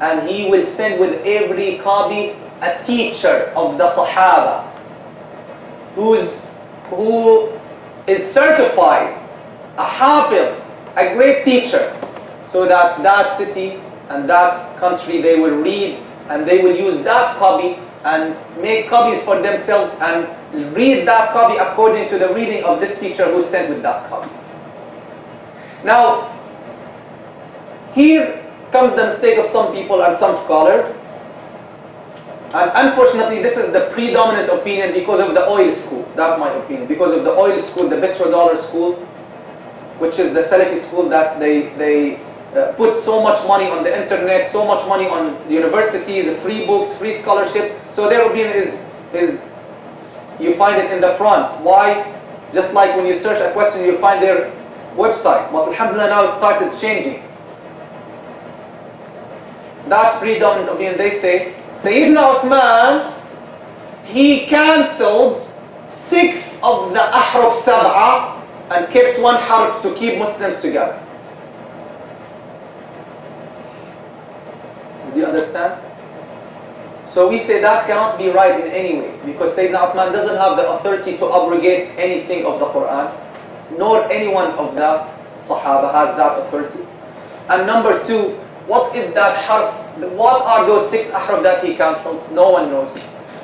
And he will send with every copy a teacher of the Sahaba who's who is certified, a hafiz, a great teacher, so that that city and that country they will read and they will use that copy and make copies for themselves and read that copy according to the reading of this teacher who sent with that copy. Now, here comes the mistake of some people and some scholars. And unfortunately, this is the predominant opinion because of the oil school. That's my opinion. Because of the oil school, the petrodollar school, which is the Salafi school that they, they uh, put so much money on the internet, so much money on universities, free books, free scholarships. So their opinion is, is you find it in the front. Why? Just like when you search a question, you find their website. But Alhamdulillah now it started changing. That predominant opinion, they say, Sayyidina Uthman, he cancelled six of the ahraf sab'a and kept one harf to keep Muslims together. Do you understand? So we say that cannot be right in any way because Sayyidina Uthman doesn't have the authority to abrogate anything of the Quran, nor any one of the Sahaba has that authority. And number two, what is that harf? What are those six ahraf that he cancelled? No one knows.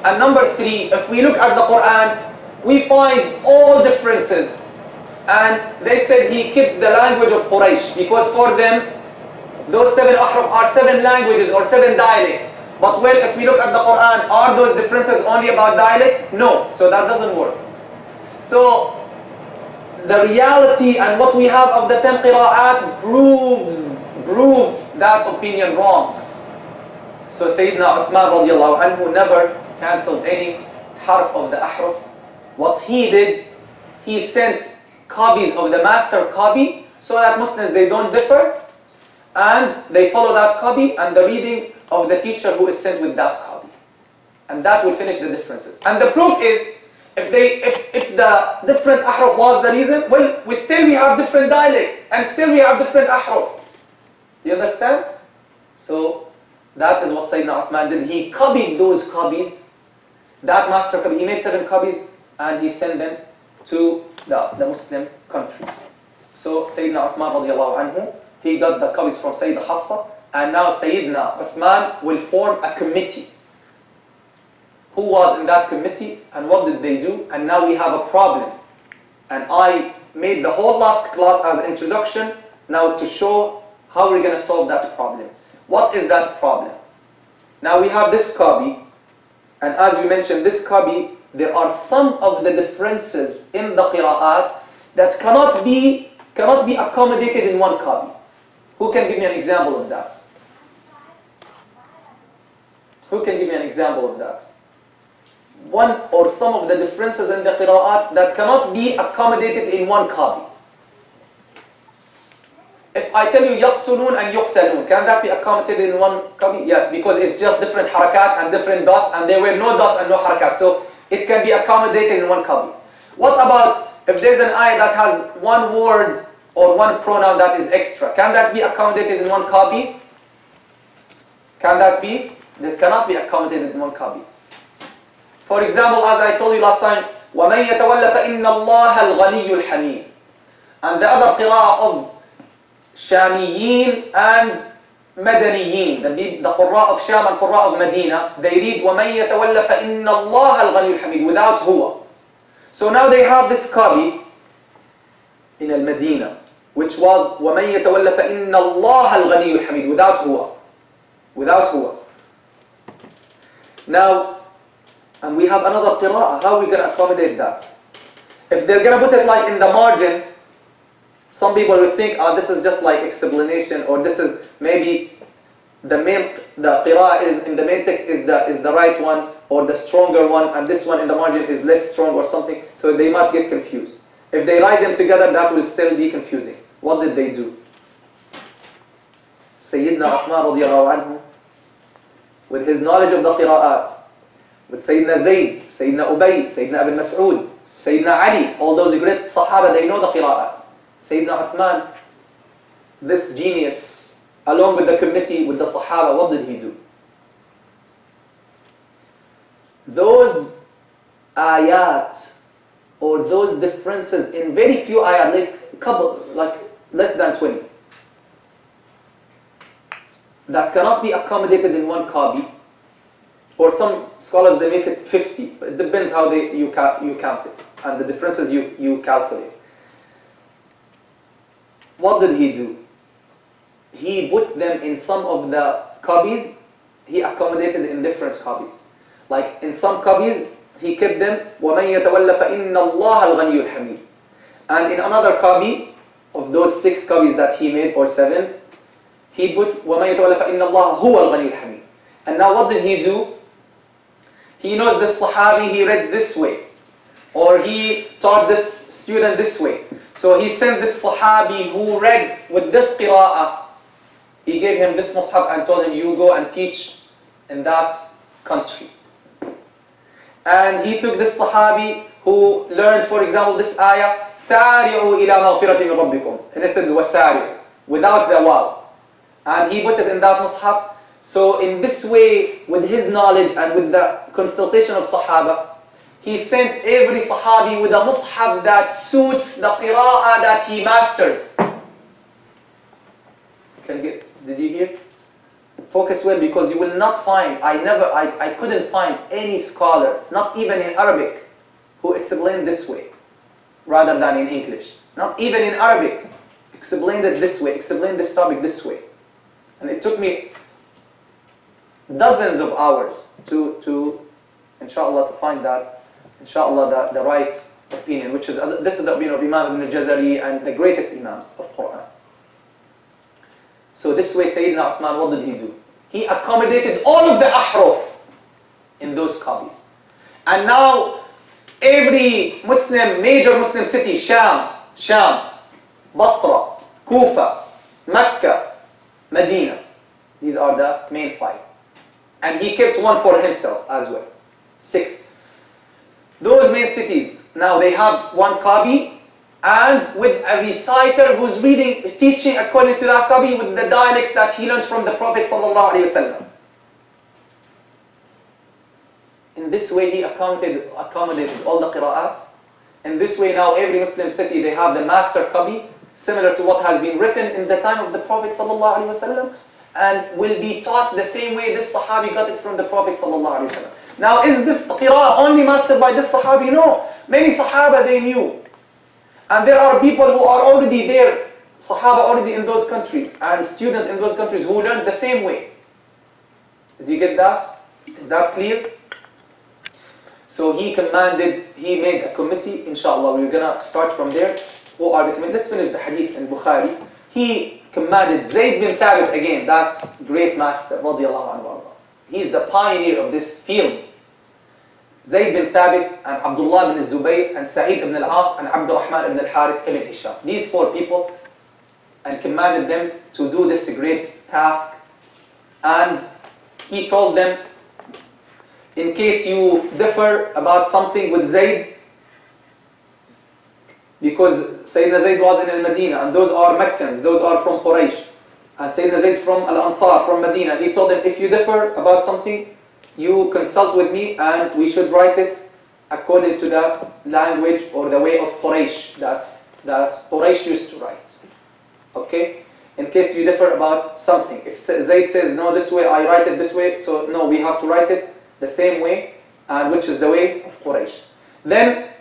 And number three, if we look at the Quran, we find all differences. And they said he kept the language of Quraysh because for them, those seven ahraf are seven languages or seven dialects. But well, if we look at the Quran, are those differences only about dialects? No, so that doesn't work. So the reality and what we have of the ten qira'at proves, prove that opinion wrong. So Sayyidina Uthman radiallahu anhu never cancelled any harf of the ahraf. What he did, he sent copies of the master copy so that Muslims they don't differ and they follow that copy and the reading of the teacher who is sent with that copy. And that will finish the differences. And the proof is if they if, if the different ahraf was the reason, well we still we have different dialects and still we have different ahraf. Do you understand? So that is what Sayyidina Uthman did. He copied those copies, that master copy, he made seven copies and he sent them to the, the Muslim countries. So Sayyidina Uthman radiallahu anhu, he got the copies from Sayyidina Hafsa and now Sayyidina Uthman will form a committee. Who was in that committee and what did they do? And now we have a problem. And I made the whole last class as introduction now to show how are we're going to solve that problem. What is that problem? Now we have this copy, and as we mentioned, this copy, there are some of the differences in the qira'at that cannot be, cannot be accommodated in one copy. Who can give me an example of that? Who can give me an example of that? One or some of the differences in the qira'at that cannot be accommodated in one copy. If I tell you yaqtulun and yuqtalun, can that be accommodated in one copy? Yes, because it's just different harakat and different dots and there were no dots and no harakat. So it can be accommodated in one copy. What about if there's an ayah that has one word or one pronoun that is extra. Can that be accommodated in one copy? Can that be? That cannot be accommodated in one copy. For example, as I told you last time, وَمَنْ يَتَوَلَّ فَإِنَّ اللَّهَ الْغَنِيُّ الْحَمِيدُ And the other qira'ah of Shamiyin and Madaniyin, the, the of Sham and Qurra of Medina, they read وَمَنْ يَتَوَلَّ فَإِنَّ اللَّهَ الْغَنِيُّ الْحَمِيدُ without huwa. So now they have this copy in Al-Medina, which was وَمَنْ يَتَوَلَّ فَإِنَّ اللَّهَ الْغَنِيُّ الْحَمِيدُ without huwa. Without huwa. Now, and we have another qira'ah. How are we going to accommodate that? If they're going to put it like in the margin, some people will think, oh, this is just like explanation, or this is maybe the main, the qira'ah in the main text is the, is the right one, or the stronger one, and this one in the margin is less strong or something, so they might get confused. If they write them together, that will still be confusing. What did they do? Sayyidina Uthman radiallahu anhu, with his knowledge of the qira'at, with Sayyidina Zayd, Sayyidina Ubay, Sayyidina Ibn Mas'ud, Sayyidina Ali, all those great Sahaba, they know the qira'at. Sayyidina Uthman, this genius, along with the committee, with the Sahaba, what did he do? Those ayat, or those differences in very few ayat, like couple, like less than 20, that cannot be accommodated in one copy, or some scholars they make it 50, it depends how they, you, you count it, and the differences you, you calculate. What did he do? He put them in some of the copies, he accommodated in different copies. Like in some copies, he kept them, وَمَنْ يَتَوَلَّ فَإِنَّ اللَّهَ الْغَنِيُّ الْحَمِيدُ And in another copy, of those six copies that he made, or seven, he put وَمَنْ يَتَوَلَّ فَإِنَّ اللَّهَ هُوَ الْغَنِيُّ الْحَمِيدُ And now what did he do? He knows this Sahabi, he read this way. or he taught this student this way. So he sent this Sahabi who read with this qira'ah. He gave him this mushaf and told him, you go and teach in that country. And he took this Sahabi who learned, for example, this ayah, سَارِعُوا إِلَى مَغْفِرَةٍ مِنْ رَبِّكُمْ And he said, وَسَارِعُوا Without the waw. And he put it in that mushaf. So in this way, with his knowledge and with the consultation of Sahaba, he sent every Sahabi with a mushaf that suits the qira'ah that he masters. Can get, did you hear? Focus well because you will not find, I never, I, I couldn't find any scholar, not even in Arabic, who explained this way, rather than in English. Not even in Arabic, explained it this way, explained this topic this way. And it took me dozens of hours to, to inshallah, to find that, inshallah, the, the right opinion, which is, this is the opinion of Imam ibn al-Jazari and the greatest Imams of Quran. So this way Sayyidina Uthman, what did he do? He accommodated all of the ahruf in those copies. And now every Muslim, major Muslim city, Sham, Sham, Basra, Kufa, Mecca, Medina, these are the main five. And he kept one for himself as well. Six. Those main cities, now they have one copy and with a reciter who's reading, teaching according to that copy with the dialects that he learned from the Prophet ﷺ. In this way he accommodated, accommodated all the qira'at. In this way now every Muslim city they have the master copy similar to what has been written in the time of the Prophet ﷺ and will be taught the same way this Sahabi got it from the Prophet ﷺ. Now is this qira'ah only mastered by this Sahabi? No. Many Sahaba they knew. And there are people who are already there, Sahaba already in those countries, and students in those countries who learned the same way. Did you get that? Is that clear? So he commanded, he made a committee, inshallah, we're gonna start from there. Who are the committee? Let's finish the hadith in Bukhari. He commanded Zayd bin Thabit again, that great master. He's the pioneer of this field. Zayd bin Thabit and Abdullah bin Zubayr and Sa'id ibn al-As and Abdul Rahman ibn al-Harith ibn Hisham. These four people and commanded them to do this great task. And he told them, in case you differ about something with Zayd, because Sayyidina Zayd was in Al-Medina and those are Meccans, those are from Quraysh. And Sayyidina Zayd from Al-Ansar, from Medina. He told them, if you differ about something, you consult with me and we should write it according to the language or the way of Quraysh that, that Quraysh used to write. Okay? In case you differ about something. If Zayd says, no, this way, I write it this way, so no, we have to write it the same way, and which is the way of Quraysh. Then,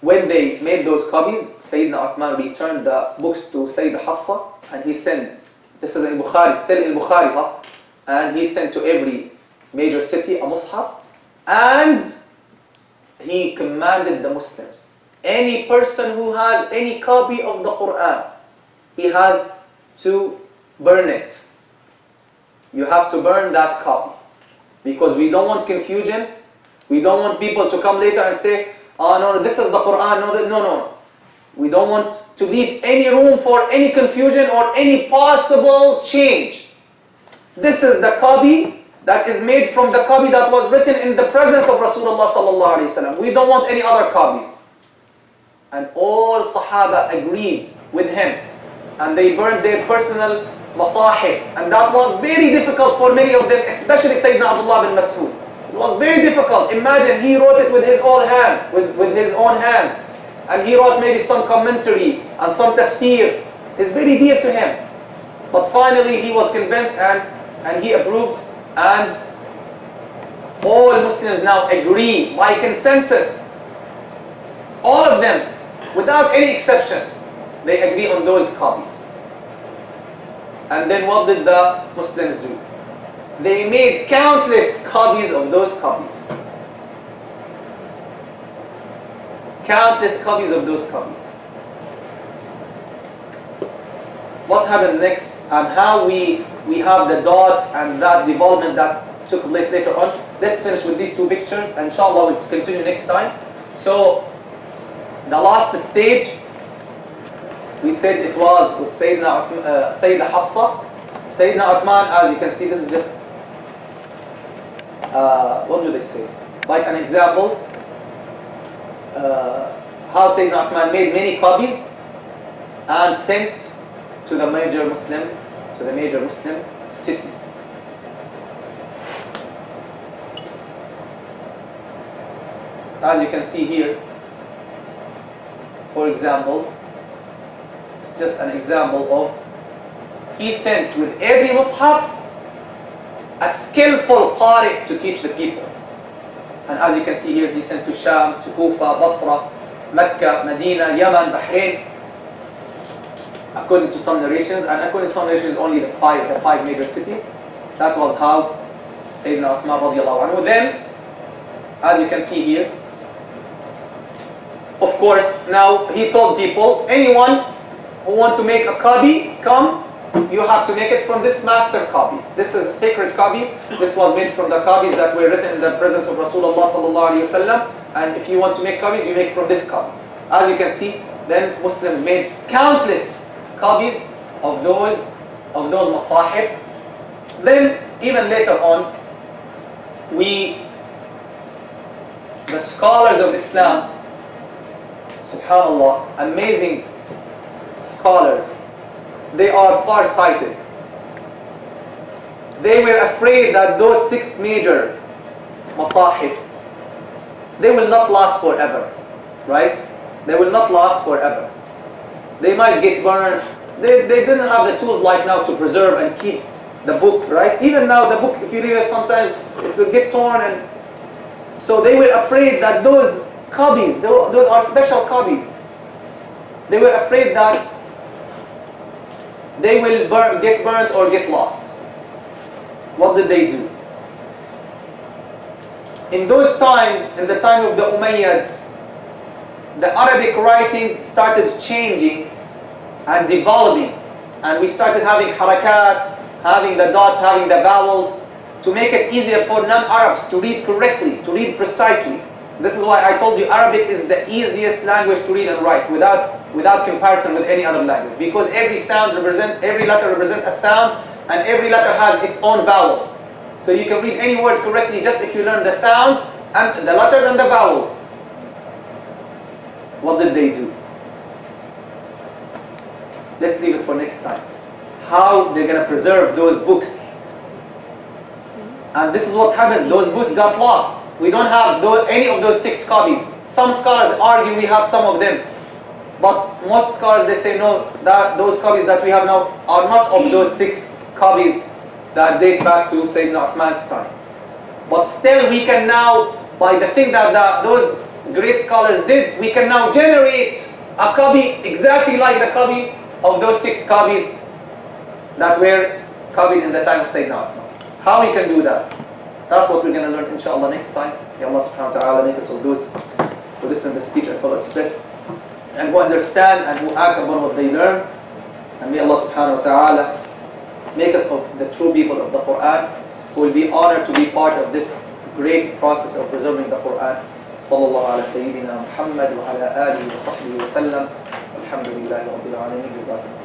when they made those copies, Sayyidina Uthman returned the books to Sayyidina Hafsa, and he sent, this is in Bukhari, still in Bukhari, huh? and he sent to every major city a mushaf, and he commanded the Muslims, any person who has any copy of the Quran, he has to burn it. You have to burn that copy. Because we don't want confusion. We don't want people to come later and say, oh no, this is the Quran. No, no, no. We don't want to leave any room for any confusion or any possible change. This is the copy that is made from the copy that was written in the presence of Rasulullah. We don't want any other copies. And all Sahaba agreed with him. And they burned their personal masahif. And that was very difficult for many of them, especially Sayyidina Abdullah bin Mas'ud. It was very difficult. Imagine he wrote it with his own hand, with, with his own hands. And he wrote maybe some commentary and some tafsir. It's very dear to him. But finally he was convinced and, and he approved and all Muslims now agree by consensus. All of them, without any exception, they agree on those copies. And then what did the Muslims do? They made countless copies of those copies. Countless copies of those copies. What happened next and how we, we have the dots and that development that took place later on. Let's finish with these two pictures and inshallah we'll continue next time. So the last stage we said it was with Sayyidina, uh, Sayyidina Hafsa. Sayyidina Uthman, as you can see, this is just, uh, what do they say? Like an example, uh, how Sayyidina Uthman made many copies and sent to the major Muslim, to the major Muslim cities. As you can see here, for example, it's just an example of he sent with every mushaf a skillful qari to teach the people. And as you can see here, he sent to Sham, to Kufa, Basra, Mecca, Medina, Yemen, Bahrain, according to some narrations, and according to some narrations, only the five, the five major cities. That was how Sayyidina Uthman radiallahu anhu. Then, as you can see here, of course, now he told people, anyone who want to make a copy, come, you have to make it from this master copy. This is a sacred copy. This was made from the copies that were written in the presence of Rasulullah. And if you want to make copies, you make from this copy. As you can see, then Muslims made countless copies of those of those masahif. Then even later on, we the scholars of Islam, subhanallah, amazing scholars, they are far-sighted. They were afraid that those six major masahif, they will not last forever, right? They will not last forever. They might get burned. They, they didn't have the tools like now to preserve and keep the book, right? Even now the book, if you read it sometimes, it will get torn and so they were afraid that those copies, those are special copies. They were afraid that they will burn, get burnt or get lost. What did they do? In those times, in the time of the Umayyads, the Arabic writing started changing and developing. And we started having harakat, having the dots, having the vowels, to make it easier for non-Arabs to read correctly, to read precisely. This is why I told you Arabic is the easiest language to read and write without, without comparison with any other language. Because every sound represent, every letter represents a sound and every letter has its own vowel. So you can read any word correctly just if you learn the sounds and the letters and the vowels. What did they do? Let's leave it for next time. How they're gonna preserve those books. And this is what happened. Those books got lost. We don't have those, any of those six copies. Some scholars argue we have some of them. But most scholars they say no, that those copies that we have now are not of those six copies that date back to Sayyidina Uthman's time. But still we can now, by the thing that the, those great scholars did, we can now generate a copy exactly like the copy of those six copies that were copied in the time of Sayyidina Uthman. How we can do that? That's what we're going to learn inshallah next time. May Allah subhanahu wa ta'ala make us of those who listen to the speech and follow its best and who understand and who act upon what they learn. And may Allah subhanahu wa ta'ala make us of the true people of the Quran who will be honored to be part of this great process of preserving the Quran. صلى الله على سيدنا محمد وعلى آله وصحبه وسلم الحمد لله رب العالمين جزاكم الله